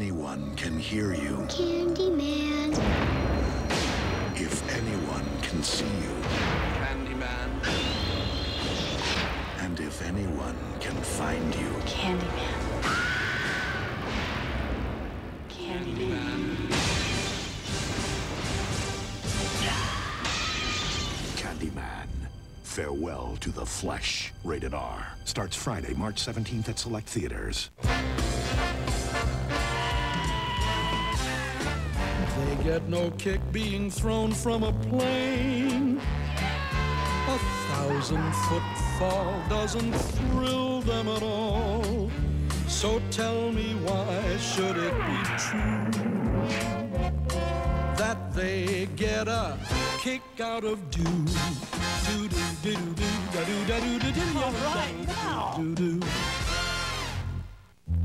If anyone can hear you, Candyman. if anyone can see you, Candyman. and if anyone can find you, Candyman. Candyman. Candyman. Farewell to the Flesh. Rated R. Starts Friday, March 17th at select theaters. Get no kick being thrown from a plane. A thousand foot fall doesn't thrill them at all. So tell me why should it be true that they get a kick out of do do do do do do do do do do do right, now. do do.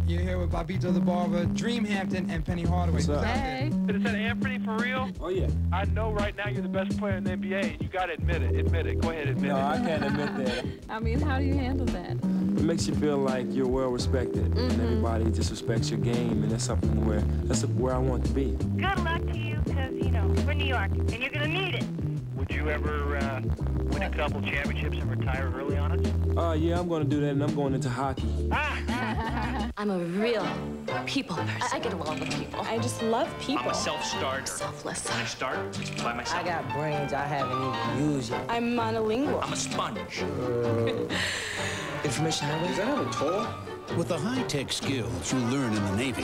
You're here with Bobbito the Barber, Dream Hampton, and Penny Hardaway. What's up? Who's out there? Is that Anthony for real? Oh, yeah. I know right now you're the best player in the NBA, and you gotta admit it. Admit it. Go ahead, admit No, it. I can't admit that. I mean, how do you handle that? It makes you feel like you're well respected, and mm-hmm. everybody just respects your game, and that's something where that's where I want to be. Good luck to you, because, you know, we're New York, and you're going to need it. Would you ever uh, win a couple championships and retire early on us? Uh, yeah, I'm gonna do that, and I'm going into hockey. I'm a real people person. I, I get along with people. I just love people. I'm a self-starter. Selfless. I start by myself. I got brains I haven't even used yet. I'm monolingual. I'm a sponge. Information highway? Is that a toy? With the high-tech skills you learn in the Navy,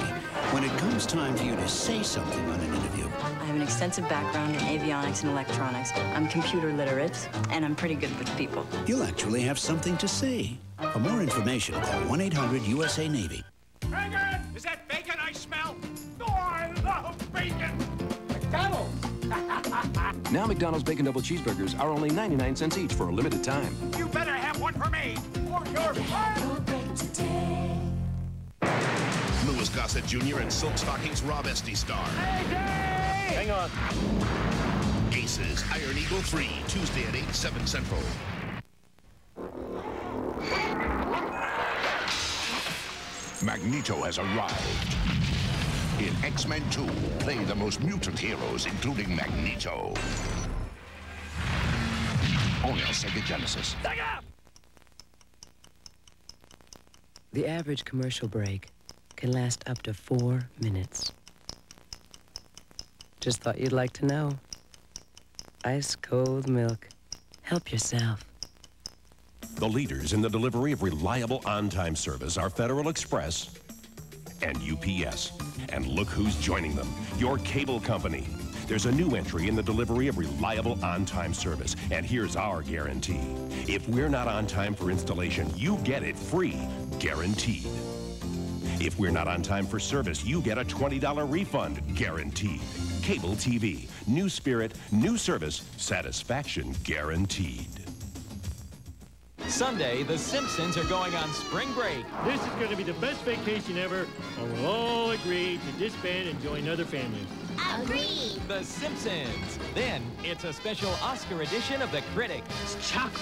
when it comes time for you to say something on an interview, I have an extensive background in avionics and electronics. I'm computer literate, and I'm pretty good with people. you'll actually have something to say. For more information, call 1-800-USA-Navy. Bacon! Is that bacon I smell? Oh, I love bacon! McDonald's! Now McDonald's Bacon Double Cheeseburgers are only 99 cents each for a limited time. You better have one for me, or you're Louis Gossett Jr. and Silk Stockings Rob Estes star. Hang on. Aces Iron Eagle 3, Tuesday at 8, 7 Central. Magneto has arrived. In X-Men 2, play the most mutant heroes, including Magneto. Only on Sega Genesis. The average commercial break can last up to four minutes. Just thought you'd like to know. Ice cold milk. Help yourself. The leaders in the delivery of reliable on-time service are Federal Express and UPS. And look who's joining them, your cable company. There's a new entry in the delivery of reliable on-time service, and here's our guarantee. If we're not on time for installation, you get it free, guaranteed. If we're not on time for service, you get a $20 refund, guaranteed. Cable TV, new spirit, new service, satisfaction guaranteed. Sunday, the Simpsons are going on spring break. This is going to be the best vacation ever, and we'll all agree to disband and join other families. Agree. The Simpsons. Then it's a special Oscar edition of The Critic. It's chocolate.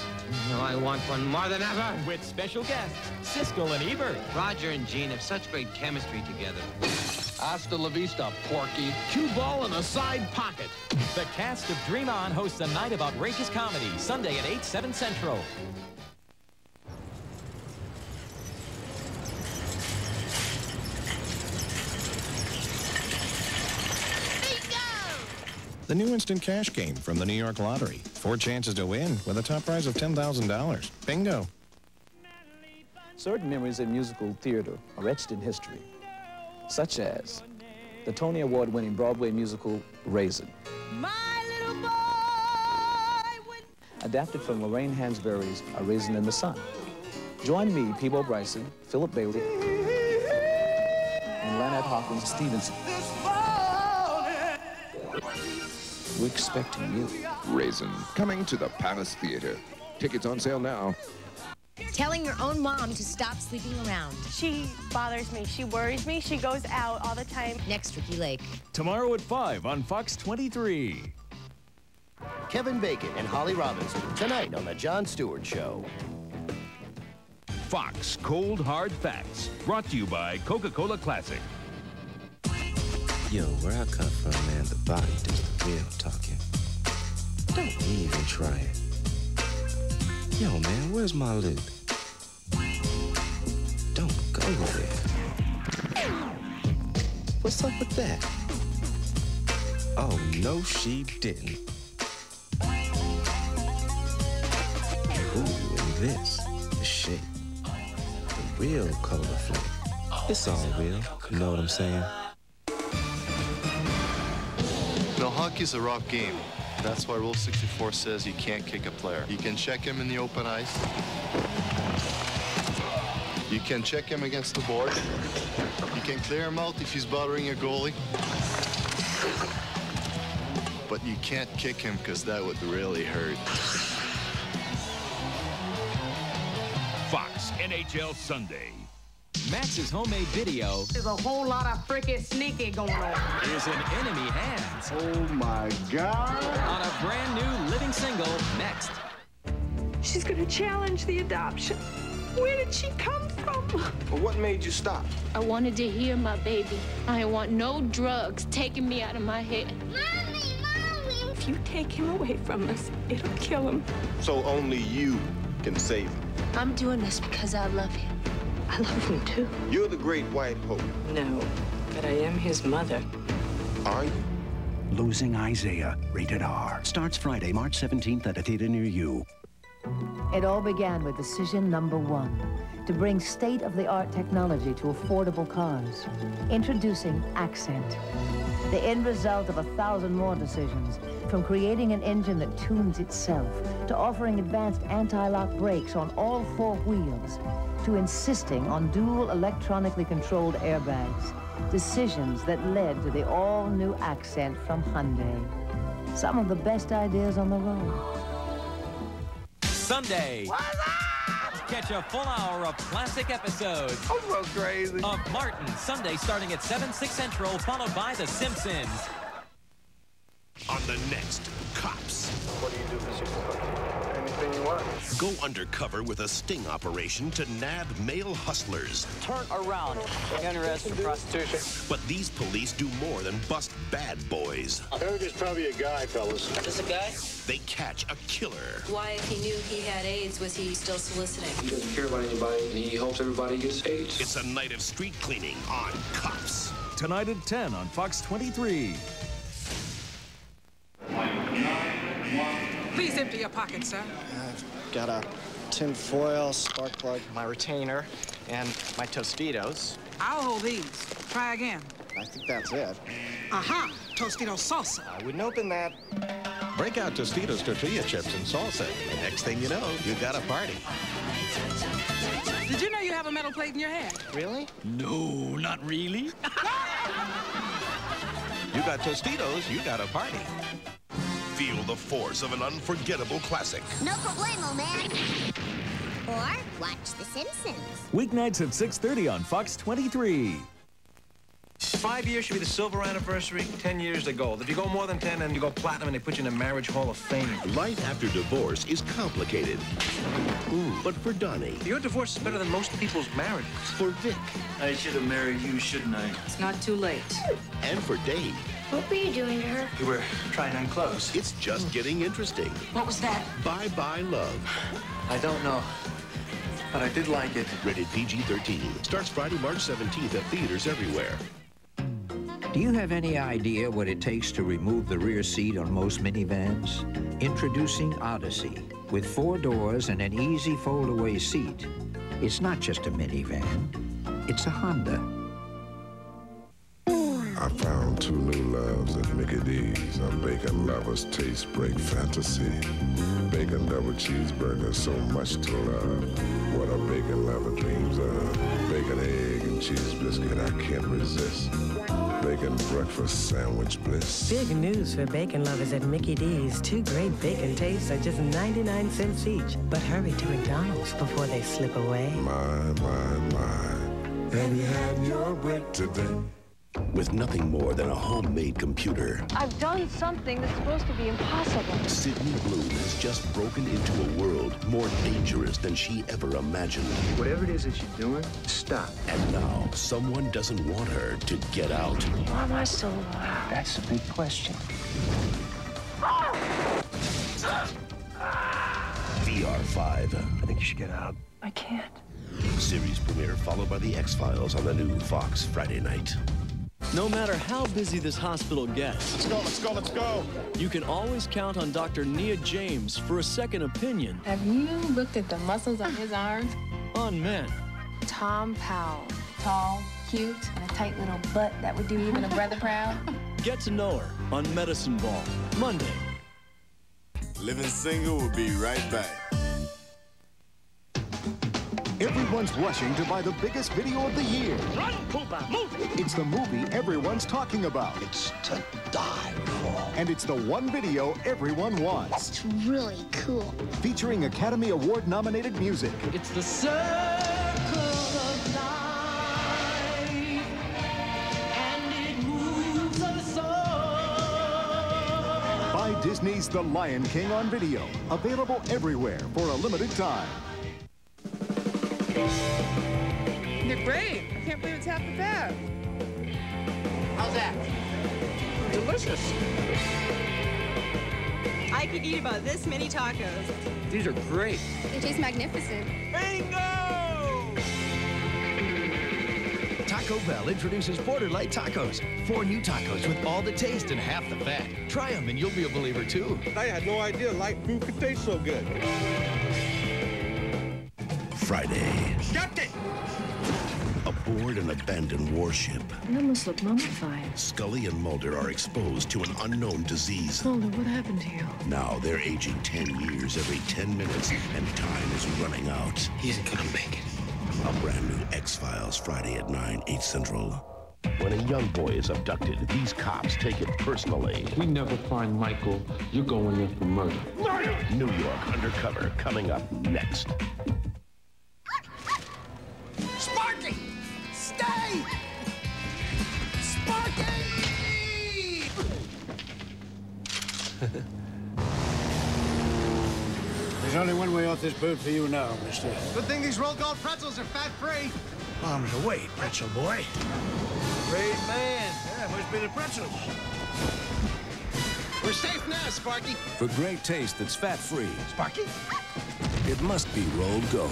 No, I want one more than ever. With special guests, Siskel and Ebert. Roger and Gene have such great chemistry together. Hasta la vista, Porky. Cue ball in a side pocket. The cast of Dream On hosts a night of outrageous comedy, Sunday at 8, 7 Central. Bingo! The new instant cash game from the New York Lottery. Four chances to win with a top prize of $10,000. Bingo. Certain memories in musical theater are etched in history, such as the Tony Award-winning Broadway musical Raisin, adapted from Lorraine Hansberry's A Raisin in the Sun. Join me, Peabo Bryson, Philip Bailey, and Leonard Hawkins Stevenson. We're expecting you. Raisin, coming to the Palace Theater. Tickets on sale now. Telling your own mom to stop sleeping around. She bothers me. She worries me. She goes out all the time. Next, Ricki Lake. Tomorrow at 5 on Fox 23. Kevin Bacon and Holly Robinson tonight on The Jon Stewart Show. Fox Cold Hard Facts, brought to you by Coca-Cola Classic. Yo, where I come from, man, the body does the real talking. Don't even try it. Yo, man, where's my loot? Don't go there. What's up with that? Oh, no, she didn't. Ooh, and this, the shape. The real cola flake. It's all real. You know what I'm saying? No, hockey's a rough game. That's why Rule 64 says you can't kick a player. You can check him in the open ice. You can check him against the board. You can clear him out if he's bothering a goalie. But you can't kick him because that would really hurt. Fox NHL Sunday. Max's homemade video There's a whole lot of freaking sneaky going on. is in enemy hands Oh my God. on a brand new living single next. She's gonna challenge the adoption. Where did she come from? Well, what made you stop? I wanted to hear my baby. I want no drugs taking me out of my head. Mommy, mommy! If you take him away from us, it'll kill him. So only you can save him. I'm doing this because I love him. I love him too. You're the great white hope. No, but I am his mother. Are you? Losing Isaiah, rated R. Starts Friday, March 17th at a theater near you. It all began with decision number one to bring state of the art technology to affordable cars. Introducing Accent, the end result of a thousand more decisions, from creating an engine that tunes itself to offering advanced anti lock brakes on all four wheels to insisting on dual electronically controlled airbags. Decisions that led to the all new Accent from Hyundai. Some of the best ideas on the road. Sunday. Catch a full hour of classic episodes. I'm so crazy. Of Martin, Sunday starting at 7, 6 Central, followed by The Simpsons. On the next Cops. What do you do for six Anything you want. Go undercover with a sting operation to nab male hustlers. Turn around. Under arrest for prostitution. But these police do more than bust bad boys. Eric is probably a guy, fellas. Just a guy? They catch a killer. Why, if he knew he had AIDS, was he still soliciting? He doesn't care about anybody, and he hopes everybody gets AIDS. It's a night of street cleaning on Cops. Tonight at 10 on Fox 23. Please empty your pocket, sir. I've got a tin foil, spark plug, My retainer and my Tostitos. I'll hold these. Try again. I think that's it. Aha! Tostito salsa. I wouldn't open that. Break out Tostitos tortilla chips and salsa. And next thing you know, you got a party. Did you know you have a metal plate in your head? Really? No, not really. you got Tostitos, you got a party. Feel the force of an unforgettable classic. No problemo, man. Or watch The Simpsons. Weeknights at 6.30 on Fox 23. Five years should be the silver anniversary, 10 years the gold. If you go more than 10, then you go platinum and they put you in the Marriage Hall of Fame. Life after divorce is complicated. Ooh, but for Donnie. Your divorce is better than most people's marriages. For Vic. I should have married you, shouldn't I? It's not too late. And for Dave. What were you doing to her? You were trying on clothes. It's just getting interesting. What was that? Bye bye love. I don't know, but I did like it. Rated PG 13. Starts Friday, March 17th at theaters everywhere. Do you have any idea what it takes to remove the rear seat on most minivans? Introducing Odyssey. With four doors and an easy fold-away seat, it's not just a minivan, it's a Honda. I found two new loves at Mickey D's. A bacon lovers taste break fantasy. Bacon double cheeseburger, so much to love. What a bacon lover dreams of. Bacon, egg, and cheese biscuit, I can't resist. Bacon breakfast sandwich bliss. Big news for bacon lovers at Mickey D's. Two great bacon tastes are just 99 cents each. But hurry to McDonald's before they slip away. My, my, my. Have you had your break today? With nothing more than a homemade computer, I've done something that's supposed to be impossible. Sydney Bloom has just broken into a world more dangerous than she ever imagined. Whatever it is that you're doing, stop. And now, someone doesn't want her to get out. Why am I still alive? That's a big question. VR5. I think you should get out. I can't. Series premiere followed by The X-Files on the new Fox Friday night. No matter how busy this hospital gets, Let's go, let's go, let's go. you can always count on Dr. Nia James for a second opinion Have you looked at the muscles on his arms? on men. Tom Powell. Tall, cute, and a tight little butt that would do even a brother proud. Get to know her on Medicine Ball, Monday. Living Single will be right back. Everyone's rushing to buy the biggest video of the year. Run, Pumbaa, move! It's the movie everyone's talking about. It's to die for. And it's the one video everyone wants. It's really cool. Featuring Academy Award nominated music. It's the circle of life, and it moves us all. Buy Disney's The Lion King on video. Available everywhere for a limited time. They're great. I can't believe it's half the bag. How's that? Delicious. I could eat about this many tacos. These are great. They taste magnificent. Bingo! Taco Bell introduces Border Light Tacos. Four new tacos with all the taste and half the fat. Try them and you'll be a believer too. I had no idea light food could taste so good. Friday, Captain! aboard an abandoned warship, It almost looked mummified. Scully and Mulder are exposed to an unknown disease. Mulder, what happened to you? Now they're aging 10 years every 10 minutes, and time is running out. He isn't gonna make it. A brand new X-Files Friday at 9, 8 Central. When a young boy is abducted, these cops take it personally. We never find Michael. You're going in for murder. New York Undercover coming up next. There's only one way off this boat for you now, mister. Good thing these Rold Gold pretzels are fat free. Arms away, pretzel boy. Great man. Yeah, must be the pretzels. We're safe now, Sparky. For great taste that's fat-free, Sparky? it must be Rold Gold.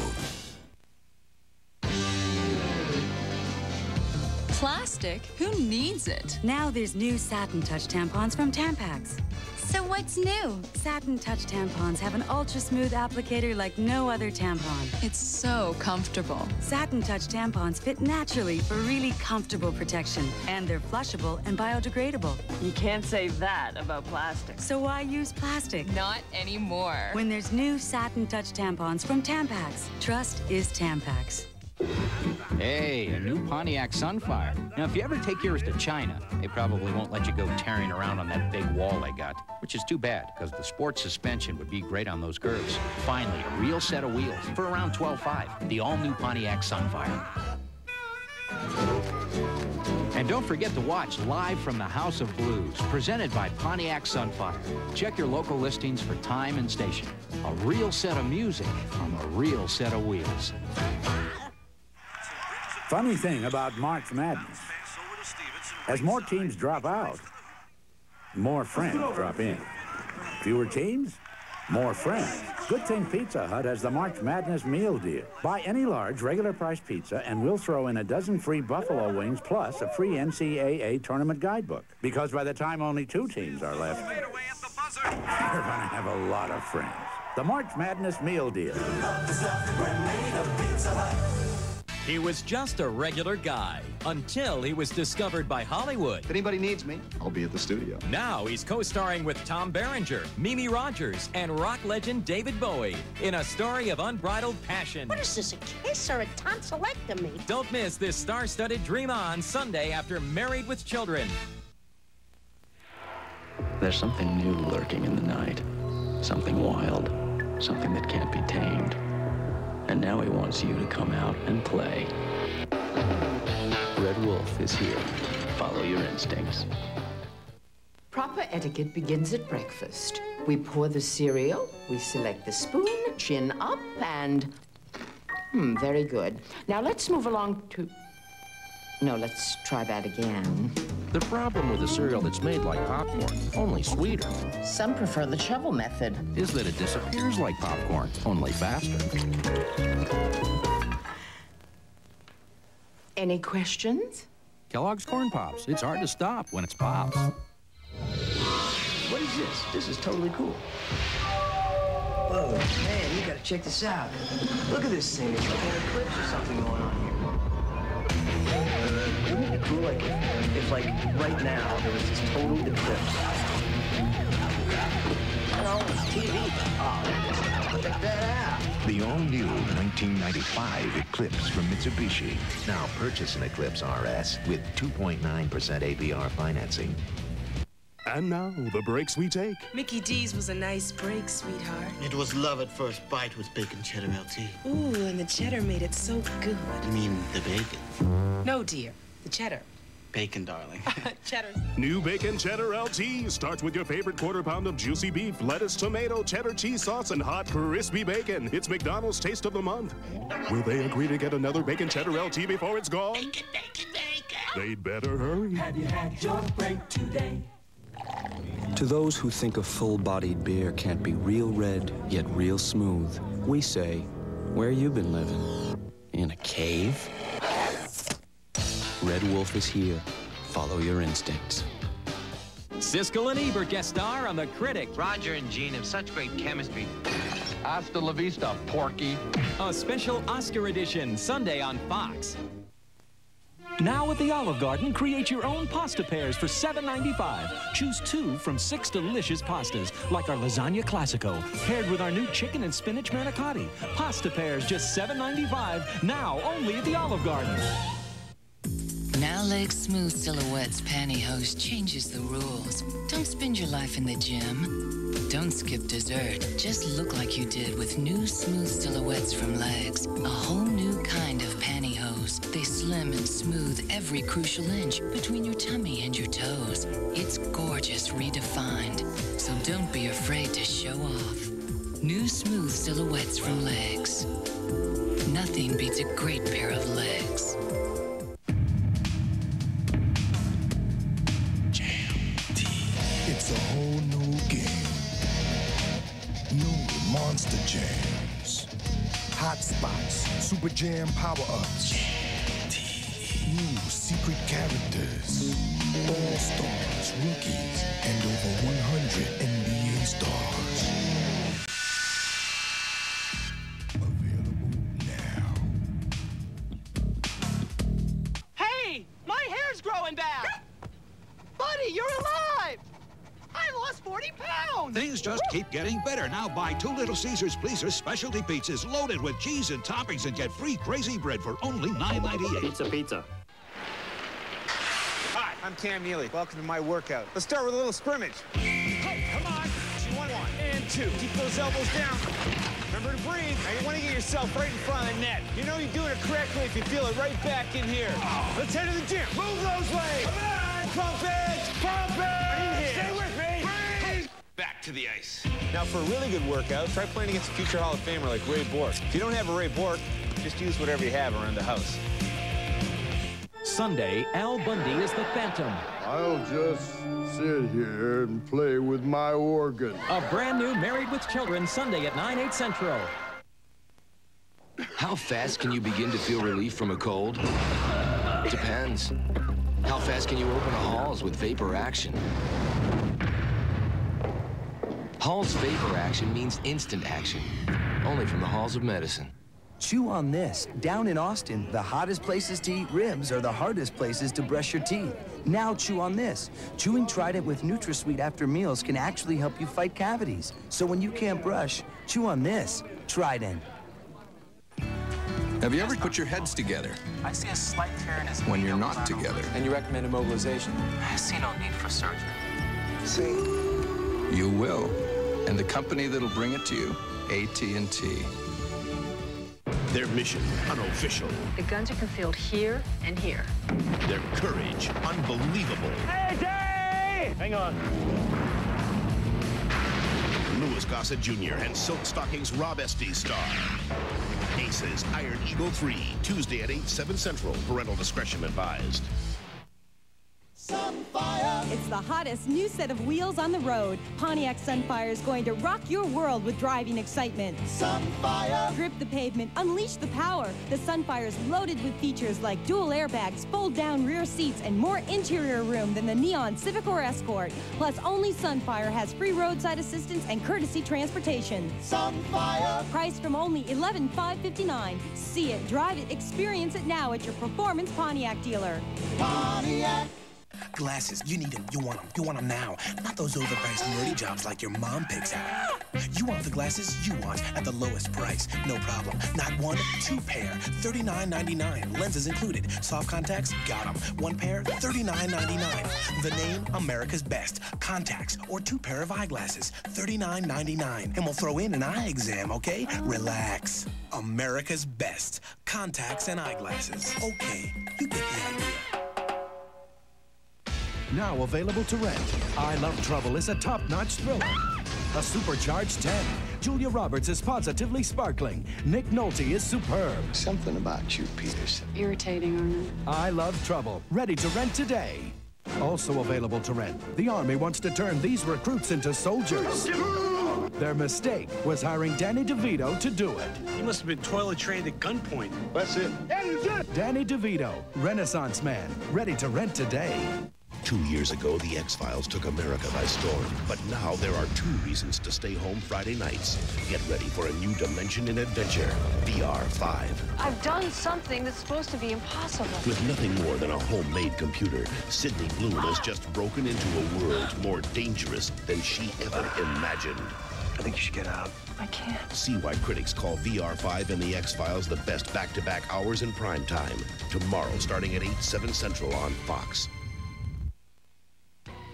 Plastic? Who needs it? Now there's new Satin Touch tampons from Tampax. So what's new? Satin Touch tampons have an ultra smooth applicator like no other tampon. It's so comfortable. Satin Touch tampons fit naturally for really comfortable protection, and they're flushable and biodegradable. You can't say that about plastic. So why use plastic? Not anymore. When there's new Satin Touch tampons from Tampax, trust is Tampax. Hey, a new Pontiac Sunfire. Now, if you ever take yours to China, they probably won't let you go tearing around on that big wall they got, which is too bad, because the sport suspension would be great on those curves. Finally, a real set of wheels for around 12.5. The all-new Pontiac Sunfire. And don't forget to watch Live from the House of Blues, presented by Pontiac Sunfire. Check your local listings for time and station. A real set of music on a real set of wheels. Funny thing about March Madness, as more teams drop out, more friends drop in. Fewer teams, more friends. Good thing Pizza Hut has the March Madness meal deal. Buy any large regular price pizza and we'll throw in a dozen free buffalo wings plus a free NCAA tournament guidebook. Because by the time only two teams are left, you're gonna have a lot of friends. The March Madness meal deal. He was just a regular guy until he was discovered by Hollywood. If anybody needs me, I'll be at the studio. Now he's co-starring with Tom Berenger, Mimi Rogers, and rock legend David Bowie in a story of unbridled passion. What is this, a kiss or a tonsillectomy? Don't miss this star-studded Dream On Sunday after Married with Children. There's something new lurking in the night. Something wild. Something that can't be tamed. And now he wants you to come out and play. Red Wolf is here. follow your instincts. Proper etiquette begins at breakfast. We pour the cereal, we select the spoon, chin up, and... Hmm, very good. Now let's move along to... No, let's try that again. The problem with a cereal that's made like popcorn, only sweeter, Some prefer the shovel method. is that it disappears like popcorn, only faster. Any questions? Kellogg's Corn Pops. It's hard to stop when it's pops. What is this? This is totally cool. Whoa, man, you gotta check this out. Look at this thing. It's like an eclipse or something going on here. Wouldn't it be cool like if, if like right now there was this total eclipse? TV. Oh, ah, check that out. The all-new 1995 Eclipse from Mitsubishi. Now purchase an Eclipse RS with 2.9% APR financing. And now, the breaks we take. Mickey D's was a nice break, sweetheart. It was love at first bite with bacon cheddar LT. Ooh, and the cheddar made it so good. You mean the bacon? No, dear, the cheddar. Bacon, darling. cheddar. New Bacon Cheddar LT starts with your favorite quarter pound of juicy beef, lettuce, tomato, cheddar cheese sauce, and hot, crispy bacon. It's McDonald's taste of the month. Will they agree to get another Bacon Cheddar LT before it's gone? Bacon, bacon, bacon. They'd better hurry. Have you had your break today? To those who think a full-bodied beer can't be real red, yet real smooth, we say, where you been living? In a cave? Red Wolf is here. Follow your instincts. Siskel and Ebert guest star on The Critic. Roger and Gene have such great chemistry. Hasta la vista, Porky. A special Oscar edition, Sunday on Fox. Now at the Olive Garden, create your own pasta pairs for $7.95. Choose two from six delicious pastas, like our lasagna classico, paired with our new chicken and spinach manicotti. Pasta pairs just $7.95, now only at the Olive Garden. Now L'eggs Smooth Silhouettes pantyhose changes the rules. Don't spend your life in the gym. Don't skip dessert. Just look like you did with new Smooth Silhouettes from L'eggs. A whole new kind of pantyhose. They slim and smooth every crucial inch between your tummy and your toes. It's gorgeous redefined. So don't be afraid to show off. New Smooth Silhouettes from L'eggs. Nothing beats a great pair of legs. Jam It's a whole new game. New Monster Jams. Hot spots, Super Jam power ups. New secret characters. All stars, rookies, and over 100 NBA stars. Hey, my hair's growing back. Buddy, you're alive. I lost 40 pounds. Things just keep getting better. Now buy two Little Caesars Pleasers specialty pizzas loaded with cheese and toppings and get free crazy bread for only $9.98. Pizza, pizza. I'm Cam Neely. Welcome to my workout. Let's start with a little scrimmage. Hey, come on. Two, one, one, and two. Keep those elbows down. Remember to breathe. Now you want to get yourself right in front of the net. You know you're doing it correctly if you feel it right back in here. Oh. Let's head to the gym. Move those legs. Come on. Pump it. Pump it. Stay with me. Breathe. Back to the ice. Now, for a really good workout, try playing against a future Hall of Famer like Ray Bourque. If you don't have a Ray Bourque, just use whatever you have around the house. Sunday, Al Bundy is the Phantom. I'll just sit here and play with my organ. A brand new Married with Children Sunday at 9, 8 Central. How fast can you begin to feel relief from a cold? Depends. How fast can you open a Halls with vapor action? Halls vapor action means instant action. Only from the halls of medicine. Chew on this. Down in Austin, the hottest places to eat ribs are the hardest places to brush your teeth. Now chew on this. Chewing Trident with NutraSweet after meals can actually help you fight cavities. So when you can't brush, chew on this. Trident. Have you ever put your heads together I see a slight tear in his when you're not together? And you recommend immobilization? I see no need for surgery. See? You will. And the company that'll bring it to you, AT&T. Their mission, unofficial. The guns are concealed here and here. Their courage, unbelievable. Hey, Day! Hang on. Louis Gossett Jr. and Silk Stockings Rob Estes star. Aces Iron Eagle 3, Tuesday at 8, 7 Central. Parental discretion advised. It's the hottest new set of wheels on the road. Pontiac Sunfire is going to rock your world with driving excitement. Sunfire. Grip the pavement, unleash the power. The Sunfire is loaded with features like dual airbags, fold down rear seats, and more interior room than the neon Civic or Escort. Plus, only Sunfire has free roadside assistance and courtesy transportation. Sunfire. Priced from only 11,559. See it, drive it, experience it now at your Performance Pontiac dealer. Pontiac. Glasses, you need them, you want them, you want them now. Not those overpriced nerdy jobs like your mom picks out. You want the glasses you want at the lowest price, no problem. Not one, two pair, $39.99. Lenses included. Soft contacts, got them. One pair, $39.99. The name, America's Best. Contacts or two pair of eyeglasses, $39.99. And we'll throw in an eye exam, okay? Relax. America's Best. Contacts and eyeglasses. Okay, you get the idea. Now available to rent. I Love Trouble is a top-notch thriller. A supercharged 10. Julia Roberts is positively sparkling. Nick Nolte is superb. Something about you, Peterson. Irritating, aren't Arnold. I Love Trouble. Ready to rent today. Also available to rent. The Army wants to turn these recruits into soldiers. Their mistake was hiring Danny DeVito to do it. He must have been toilet trained at gunpoint. That's it. Danny DeVito, Renaissance Man, ready to rent today. Two years ago, the X-Files took America by storm. But now there are two reasons to stay home Friday nights. Get ready for a new dimension in adventure. VR 5. I've done something that's supposed to be impossible. With nothing more than a homemade computer, Sydney Bloom has just broken into a world more dangerous than she ever imagined. I think you should get out. I can't. See why critics call VR5 and the X-Files the best back-to-back hours in prime time. Tomorrow, starting at 8, 7 Central on Fox.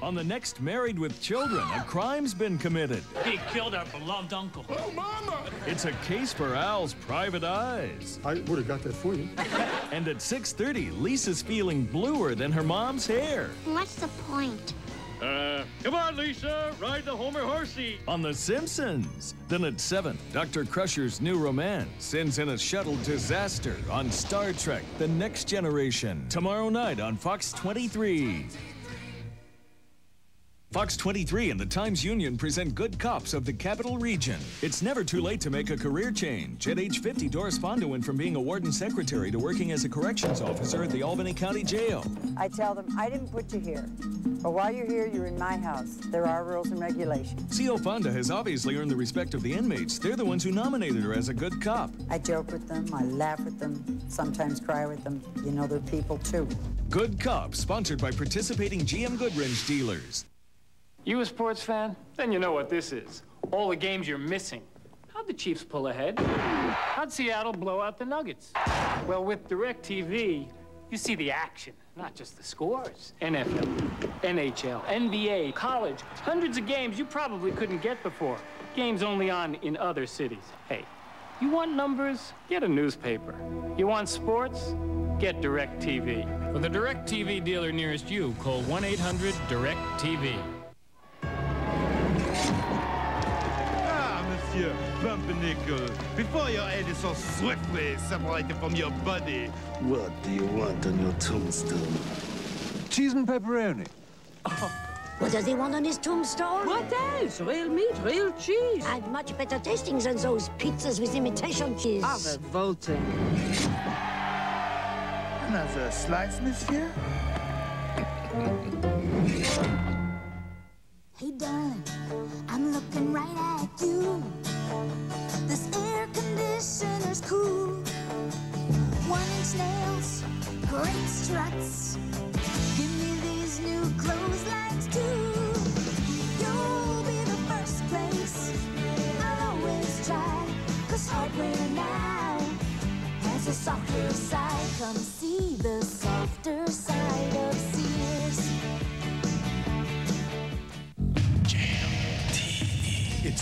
On the next Married with Children, a crime's been committed. He killed our beloved uncle. Oh, Mama! It's a case for Al's private eyes. I would have got that for you. And at 6.30, Lisa's feeling bluer than her mom's hair. What's the point? Uh, come on, Lisa, ride the Homer horsey. On The Simpsons. Then at 7, Dr. Crusher's new romance ends in a shuttle disaster on Star Trek The Next Generation. Tomorrow night on Fox 23. Fox 23 and the Times Union present Good Cops of the Capital Region. It's never too late to make a career change. At age 50, Doris Fonda went from being a warden secretary to working as a corrections officer at the Albany County Jail. I tell them, I didn't put you here. But while you're here, you're in my house. There are rules and regulations. CO Fonda has obviously earned the respect of the inmates. They're the ones who nominated her as a good cop. I joke with them, I laugh with them, sometimes cry with them. You know, they're people too. Good Cop, sponsored by participating GM Goodwrench dealers. You a sports fan? Then you know what this is. All the games you're missing. How'd the Chiefs pull ahead? How'd Seattle blow out the Nuggets? Well, with DirecTV, you see the action, not just the scores. NFL, NHL, NBA, college, hundreds of games you probably couldn't get before. Games only on in other cities. Hey, you want numbers? Get a newspaper. You want sports? Get DirecTV. For the DirecTV dealer nearest you, call 1-800-DirecTV. Ah, Pumpernickel, before your head is so swiftly separated from your body. What do you want on your tombstone? Cheese and pepperoni. What does he want on his tombstone? What else? Real meat, real cheese. And much better tasting than those pizzas with imitation cheese. Ah, revolting. Another slice, monsieur? Hey, darling, I'm looking right at you. This air conditioner's cool. One inch nails, great struts. Give me these new clotheslines too. You'll be the first place I'll always try. Cause hardware now has a softer side. Come see the softer side of Sears.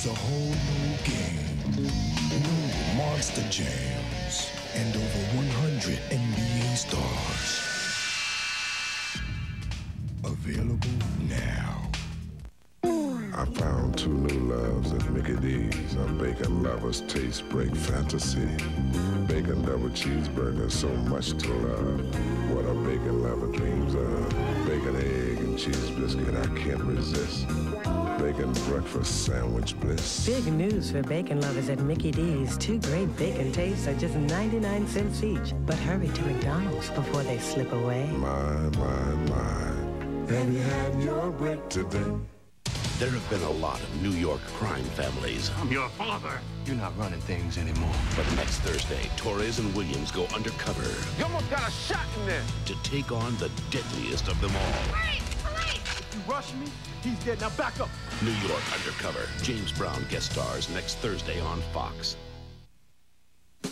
It's a whole new game. New Monster Jams. and over 100 NBA stars. Available now. I found two new loves at Mickey D's. A bacon lover's taste break fantasy. Bacon double cheeseburger, so much to love. What a bacon lover dreams of. Bacon, egg, and cheese biscuit, I can't resist. Bacon breakfast sandwich bliss. Big news for bacon lovers at Mickey D's. Two great bacon tastes are just 99 cents each. But hurry to McDonald's before they slip away. My, my, my. Have you had your break today? There have been a lot of New York crime families. I'm your father. You're not running things anymore. But next Thursday, Torres and Williams go undercover You almost got a shot in there. to take on the deadliest of them all. You rush me, he's dead. Now back up. New York Undercover. James Brown guest stars next Thursday on Fox.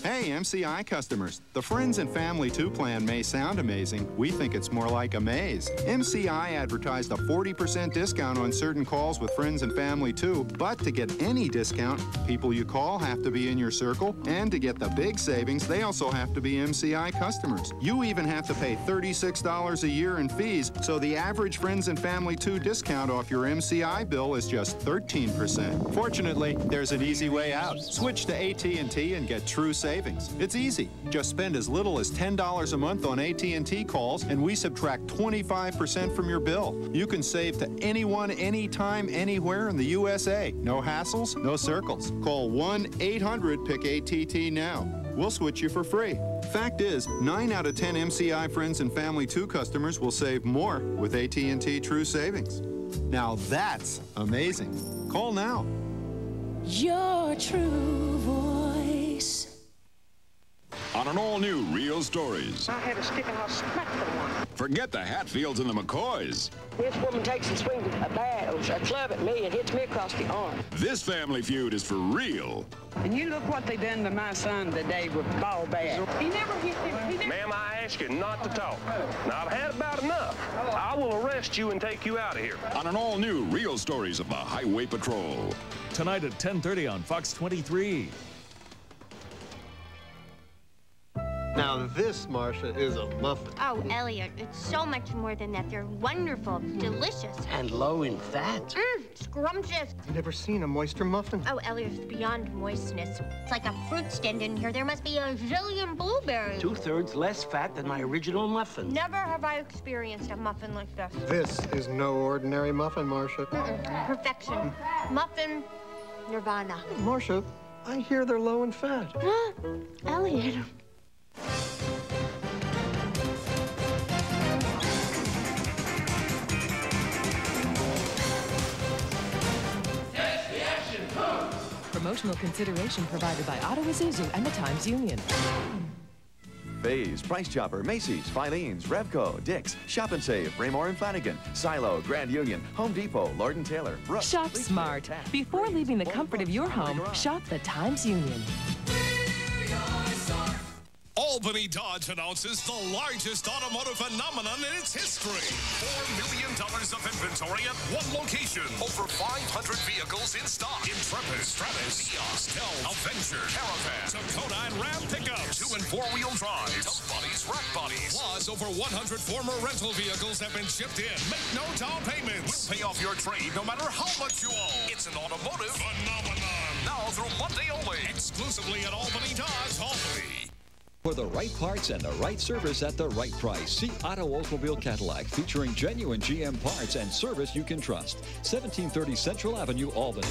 Hey, MCI customers. The Friends and Family 2 plan may sound amazing. We think it's more like a maze. MCI advertised a 40% discount on certain calls with Friends and Family 2, but to get any discount, people you call have to be in your circle, and to get the big savings, they also have to be MCI customers. You even have to pay $36 a year in fees, so the average Friends and Family 2 discount off your MCI bill is just 13%. Fortunately, there's an easy way out. Switch to AT&T and get true savings. It's easy. Just spend as little as $10 a month on AT&T calls and we subtract 25% from your bill. You can save to anyone, anytime, anywhere in the USA. No hassles, no circles. Call 1-800-PICK-ATT now. We'll switch you for free. Fact is, 9 out of 10 MCI Friends and Family 2 customers will save more with AT&T True Savings. Now that's amazing. Call now. Your true voice. On an all-new Real Stories. I had a stick and I smacked the one. Forget the Hatfields and the McCoys. This woman takes and swings a bat or a club at me and hits me across the arm. This family feud is for real. And you look what they done to my son today with ball bat. He never hit him. Never... Ma'am, I ask you not to talk. Now, I've had about enough. I will arrest you and take you out of here. On an all-new Real Stories of the Highway Patrol. Tonight at 10:30 on Fox 23. Now this, Marcia, is a muffin. Oh, Elliot, it's so much more than that. They're wonderful, delicious. And low in fat. Mmm, scrumptious. I've never seen a moister muffin. Oh, Elliot, it's beyond moistness. It's like a fruit stand in here. There must be a zillion blueberries. Two-thirds less fat than my original muffin. Never have I experienced a muffin like this. This is no ordinary muffin, Marcia. Mm-mm, perfection. Muffin nirvana. Marcia, I hear they're low in fat. Elliot. Promotional consideration provided by Ottawa Isuzu and the Times Union. Fay's, Price Chopper, Macy's, Filene's, Revco, Dick's, Shop and Save, Raymour and Flanigan, Silo, Grand Union, Home Depot, Lord and Taylor, Brooks. Shop smart. Before leaving the comfort of your home, shop the Times Union. Albany Dodge announces the largest automotive phenomenon in its history. $4 million of inventory at one location. Over 500 vehicles in stock. Intrepid, Stratus, Eos, Stealth, Avenger, Caravan, Dakota, and Ram pickups. Two and four-wheel drives. Dump bodies, rack bodies. Plus, over 100 former rental vehicles have been shipped in. Make no down payments. We'll pay off your trade no matter how much you owe. It's an automotive phenomenon. Now through Monday only. Exclusively at Albany Dodge, Albany. For the right parts and the right service at the right price, see Auto Oldsmobile Cadillac featuring genuine GM parts and service you can trust. 1730 Central Avenue, Albany.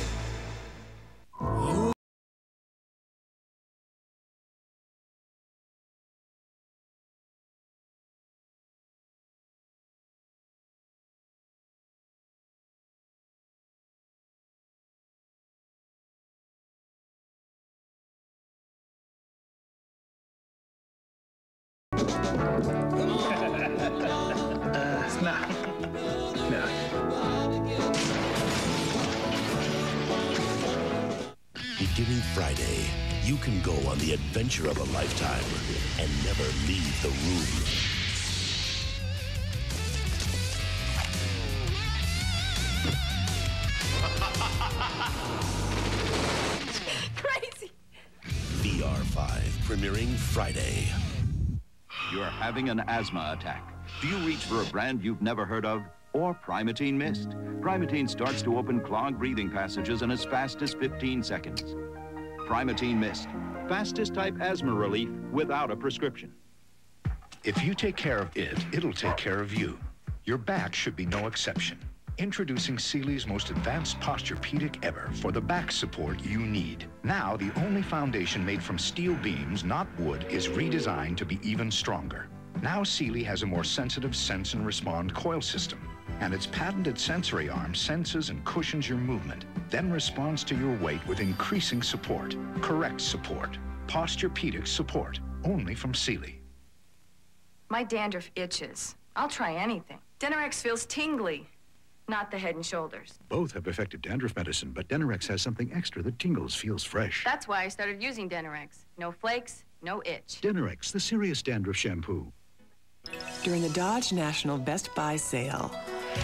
Uh. Beginning Friday, you can go on the adventure of a lifetime and never leave the room. Crazy. VR5 premiering Friday. You're having an asthma attack. Do you reach for a brand you've never heard of? Or Primatene Mist? Primatene starts to open clogged breathing passages in as fast as 15 seconds. Primatene Mist. Fastest type asthma relief without a prescription. If you take care of it, it'll take care of you. Your back should be no exception. Introducing Sealy's most advanced Posturepedic ever for the back support you need. Now, the only foundation made from steel beams, not wood, is redesigned to be even stronger. Now Sealy has a more sensitive sense and respond coil system, and its patented sensory arm senses and cushions your movement, then responds to your weight with increasing support. Correct support. Posturepedic support. Only from Sealy. My dandruff itches. I'll try anything. Denorex feels tingly, not the head and shoulders. Both have effective dandruff medicine, but Denorex has something extra that tingles, feels fresh. That's why I started using Denorex. No flakes, no itch. Denorex, the serious dandruff shampoo. During the Dodge National Best Buy sale,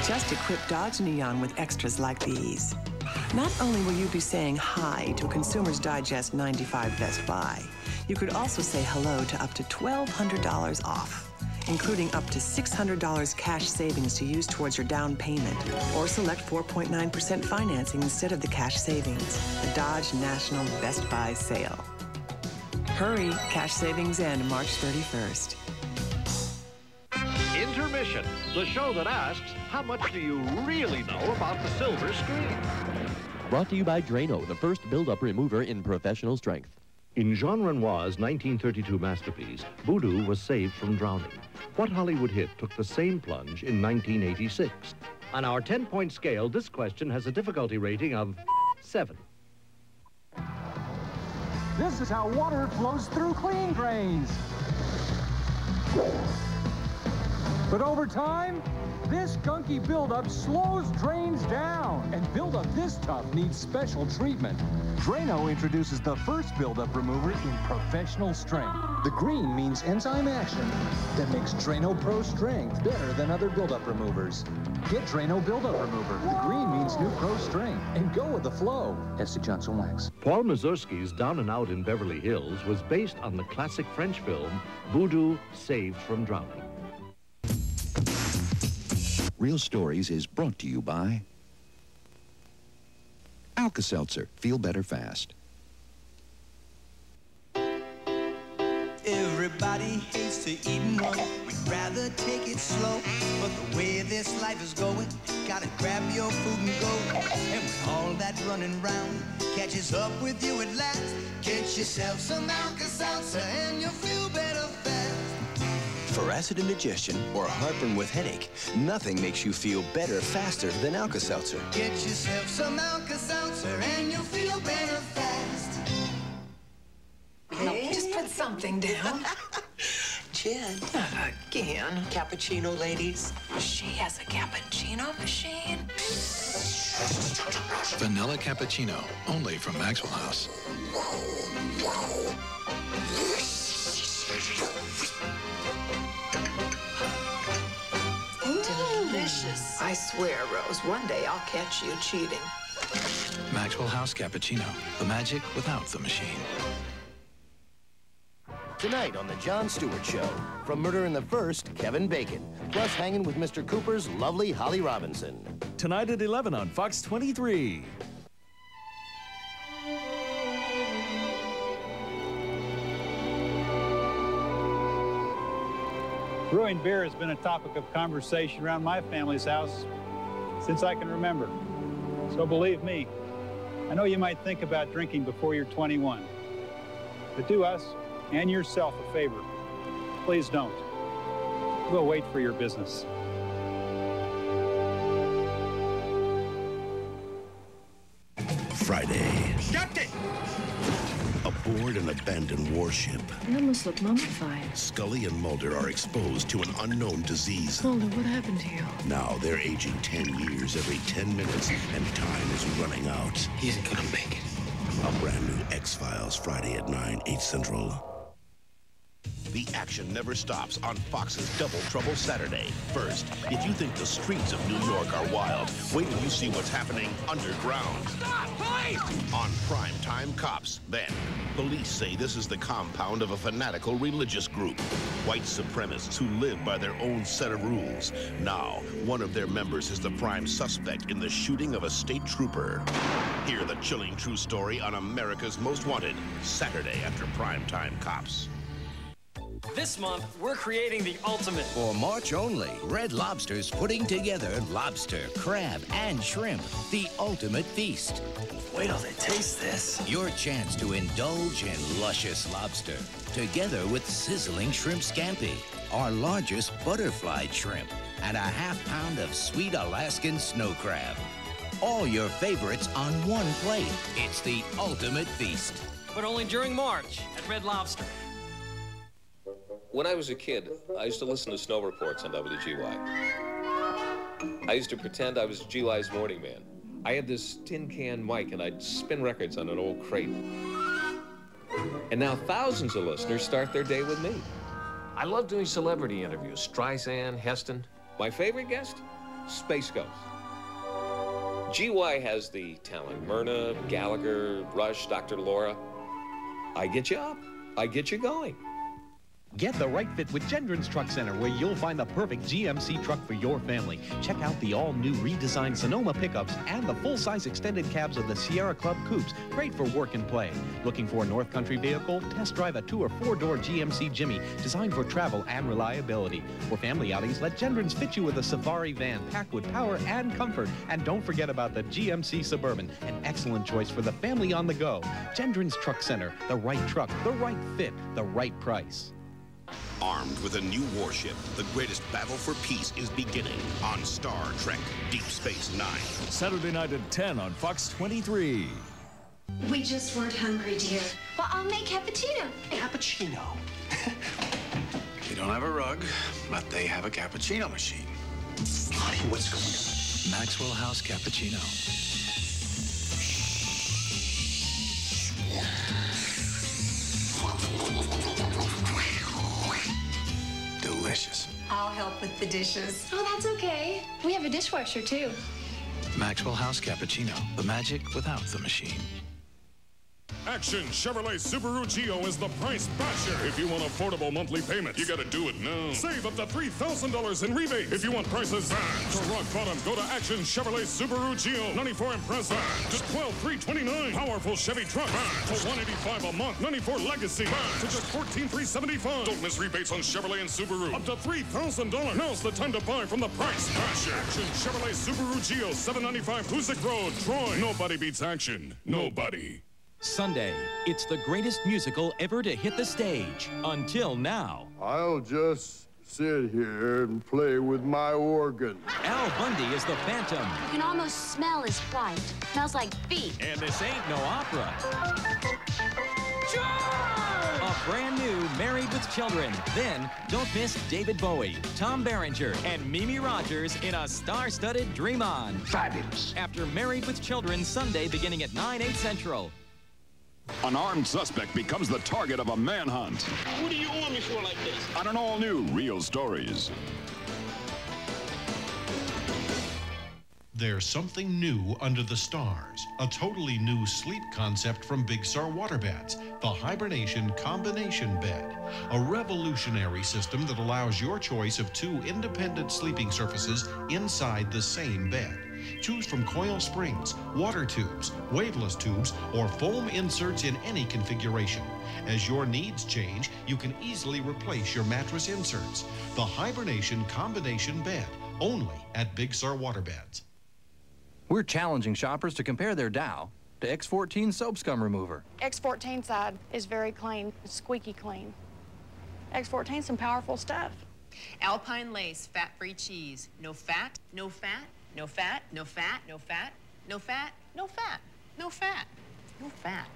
just equip Dodge Neon with extras like these. Not only will you be saying hi to a Consumer's Digest 95 Best Buy, you could also say hello to up to $1,200 off, including up to $600 cash savings to use towards your down payment, or select 4.9% financing instead of the cash savings. The Dodge National Best Buy sale. Hurry, cash savings end March 31st. Intermission, the show that asks, how much do you really know about the silver screen? Brought to you by Drano, the first build-up remover in professional strength. In Jean Renoir's 1932 masterpiece, Boudu was saved from drowning. What Hollywood hit took the same plunge in 1986? On our 10-point scale, this question has a difficulty rating of 7. This is how water flows through clean drains. But over time, this gunky buildup slows drains down, and buildup this tough needs special treatment. Drano introduces the first buildup remover in professional strength. The green means enzyme action that makes Drano Pro Strength better than other buildup removers. Get Drano Buildup Remover. The green means new Pro Strength, and go with the flow. S.C. Johnson Wax. Paul Mazursky's Down and Out in Beverly Hills was based on the classic French film Boudu Saved from Drowning. Real Stories is brought to you by Alka-Seltzer. Feel better fast. Everybody hates to eat one. We'd rather take it slow. But the way this life is going, gotta grab your food and go. And when all that running round catches up with you at last, get yourself some Alka-Seltzer and you'll feel better. For acid indigestion or a heartburn with headache, nothing makes you feel better faster than Alka-Seltzer. Get yourself some Alka-Seltzer and you'll feel better fast. Hey, just put something down. Jen. Not again. Cappuccino, ladies. She has a cappuccino machine. Vanilla cappuccino, only from Maxwell House. I swear, Rose, one day I'll catch you cheating. Maxwell House cappuccino, the magic without the machine. Tonight on The Jon Stewart Show, from Murder in the First, Kevin Bacon, plus hanging with Mr. Cooper's lovely Holly Robinson. Tonight at 11 on Fox 23. Brewing beer has been a topic of conversation around my family's house since I can remember. So believe me, I know you might think about drinking before you're 21. But do us and yourself a favor. Please don't. We'll wait for your business. Friday! Aboard an abandoned warship, They almost look mummified. Scully and Mulder are exposed to an unknown disease. Mulder, what happened to you? Now they're aging 10 years every 10 minutes, and time is running out. He's gonna make it. A brand new X Files Friday at 9, 8 Central. The action never stops on Fox's Double Trouble Saturday. First, if you think the streets of New York are wild, wait till you see what's happening underground. Stop, police! On Primetime Cops, then. Police say this is the compound of a fanatical religious group. White supremacists who live by their own set of rules. Now, one of their members is the prime suspect in the shooting of a state trooper. Hear the chilling true story on America's Most Wanted, Saturday after Primetime Cops. This month, we're creating the ultimate. For March only, Red Lobster's putting together lobster, crab, and shrimp. The ultimate feast. Wait till they taste this. Your chance to indulge in luscious lobster, together with sizzling shrimp scampi, our largest butterfly shrimp, and a half pound of sweet Alaskan snow crab. All your favorites on one plate. It's the ultimate feast. But only during March at Red Lobster. When I was a kid, I used to listen to snow reports on WGY. I used to pretend I was GY's morning man. I had this tin can mic and I'd spin records on an old crate. And now thousands of listeners start their day with me. I love doing celebrity interviews. Streisand, Heston. My favorite guest? Space Ghost. GY has the talent. Myrna, Gallagher, Rush, Dr. Laura. I get you up. I get you going. Get the right fit with Gendron's Truck Center, where you'll find the perfect GMC truck for your family. Check out the all-new redesigned Sonoma pickups and the full-size extended cabs of the Sierra Club Coupes, great for work and play. Looking for a North Country vehicle? Test drive a two or four-door GMC Jimmy, designed for travel and reliability. For family outings, let Gendron's fit you with a Safari van, packed with power and comfort. And don't forget about the GMC Suburban, an excellent choice for the family on the go. Gendron's Truck Center, the right truck, the right fit, the right price. Armed with a new warship, the greatest battle for peace is beginning on Star Trek Deep Space Nine. Saturday night at 10 on Fox 23. We just weren't hungry, dear. Well, I'll make cappuccino. Cappuccino? they don't have a rug, but they have a cappuccino machine. Honey, what's going on? Maxwell House Cappuccino. Delicious. I'll help with the dishes. Oh, that's okay. We have a dishwasher, too. Maxwell House Cappuccino. The magic without the machine. Action Chevrolet Subaru Geo is the price basher. If you want affordable monthly payments, you gotta do it now. Save up to $3,000 in rebate. If you want prices fast to rock bottom, go to Action Chevrolet Subaru Geo. 94 Impreza to 12329 Powerful Chevy truck to 185 a month. 94 Legacy to just 14375 Don't miss rebates on Chevrolet and Subaru. Up to $3,000. Now's the time to buy from the price basher. Action Chevrolet Subaru Geo. 795 Hoosick Road, Troy. Nobody beats Action. Nobody. Sunday, it's the greatest musical ever to hit the stage. Until now. I'll just sit here and play with my organ. Al Bundy is the Phantom. You can almost smell his flight. Smells like feet. And this ain't no opera. A brand new Married with Children. Then, don't miss David Bowie, Tom Berenger, and Mimi Rogers in a star-studded Dream On. Fabulous. After Married with Children, Sunday beginning at 9, 8 central. An armed suspect becomes the target of a manhunt. What do you want me for like this? On an all-new Real Stories. There's something new under the stars. A totally new sleep concept from Big Sur Waterbeds, the Hibernation Combination Bed. A revolutionary system that allows your choice of two independent sleeping surfaces inside the same bed. Choose from coil springs, water tubes, waveless tubes, or foam inserts in any configuration. As your needs change, you can easily replace your mattress inserts. The Hibernation Combination Bed, only at Big Sur Waterbeds. We're challenging shoppers to compare their Dow to X14 soap scum remover. X14 side is very clean, squeaky clean. X14 some powerful stuff. Alpine lace, fat-free cheese. No fat, no fat, no fat, no fat, no fat, no fat, no fat, no fat, no fat.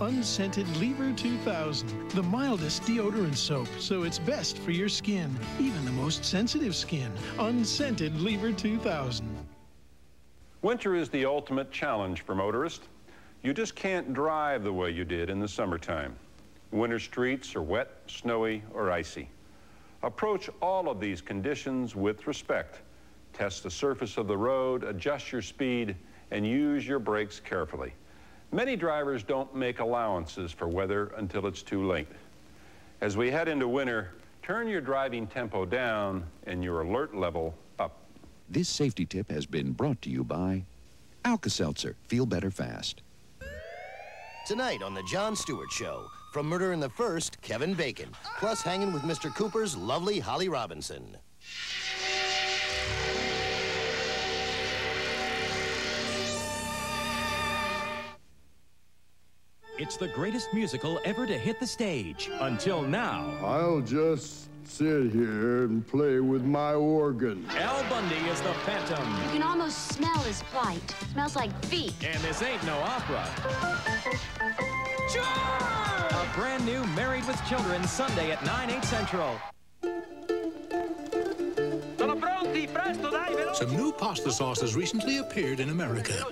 Unscented Lever 2000, the mildest deodorant soap, so it's best for your skin, even the most sensitive skin. Unscented Lever 2000. Winter is the ultimate challenge for motorists. You just can't drive the way you did in the summertime. Winter streets are wet, snowy, or icy. Approach all of these conditions with respect. Test the surface of the road, adjust your speed, and use your brakes carefully. Many drivers don't make allowances for weather until it's too late. As we head into winter, turn your driving tempo down and your alert level up. This safety tip has been brought to you by Alka-Seltzer. Feel better fast. Tonight on The Jon Stewart Show, from Murder in the First, Kevin Bacon, plus hanging with Mr. Cooper's lovely Holly Robinson. It's the greatest musical ever to hit the stage. Until now. I'll just sit here and play with my organ. Al Bundy is the Phantom. You can almost smell his plight. Smells like feet. And this ain't no opera. A brand new Married with Children Sunday at 9, 8 central. Some new pasta sauces recently appeared in America.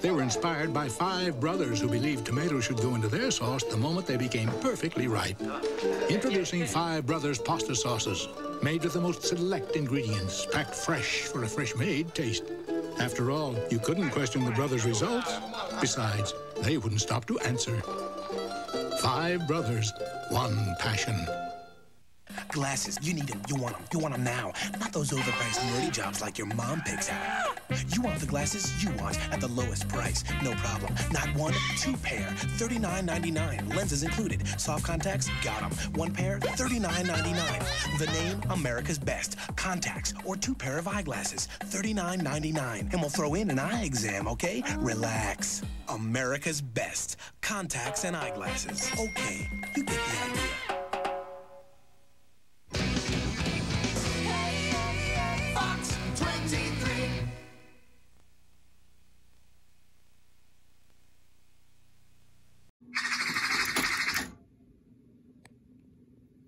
They were inspired by five brothers who believed tomatoes should go into their sauce the moment they became perfectly ripe. Introducing Five Brothers pasta sauces, made with the most select ingredients, packed fresh for a fresh-made taste. After all, you couldn't question the brothers' results. Besides, they wouldn't stop to answer. Five brothers, one passion. Glasses, you need them. You want them. You want them now. Not those overpriced nerdy jobs like your mom picks out. You want the glasses you want at the lowest price. No problem. Not one, two pair. $39.99. Lenses included. Soft contacts? Got them. One pair? $39.99. The name? America's Best. Contacts or two pair of eyeglasses. $39.99. And we'll throw in an eye exam, okay? Relax. America's Best. Contacts and eyeglasses. Okay, you get the idea.